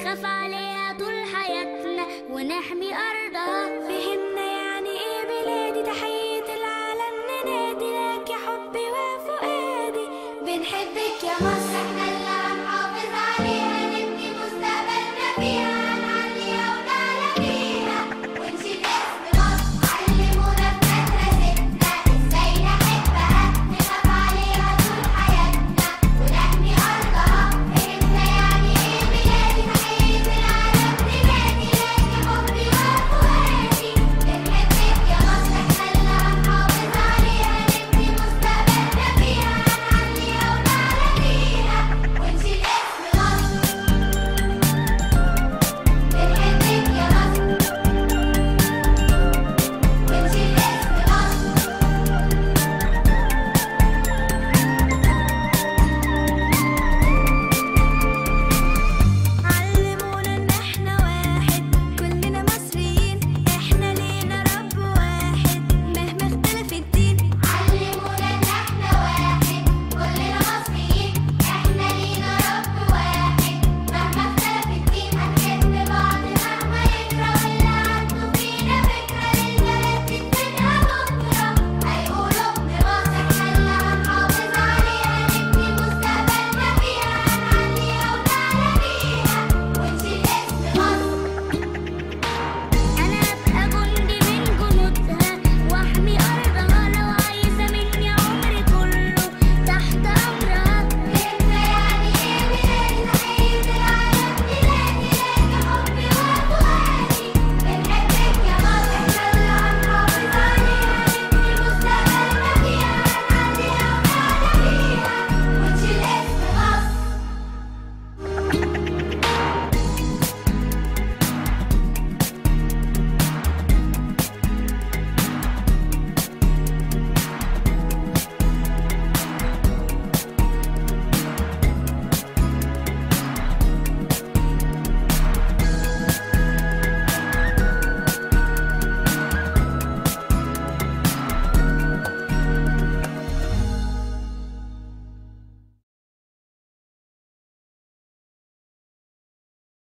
نخاف عليها طول حياتنا ونحمي أرضها فهمنا يعني إيه بلادي؟ تحية العالم ننادي لك يا حبي وفؤادي. بنحبك يا مصر.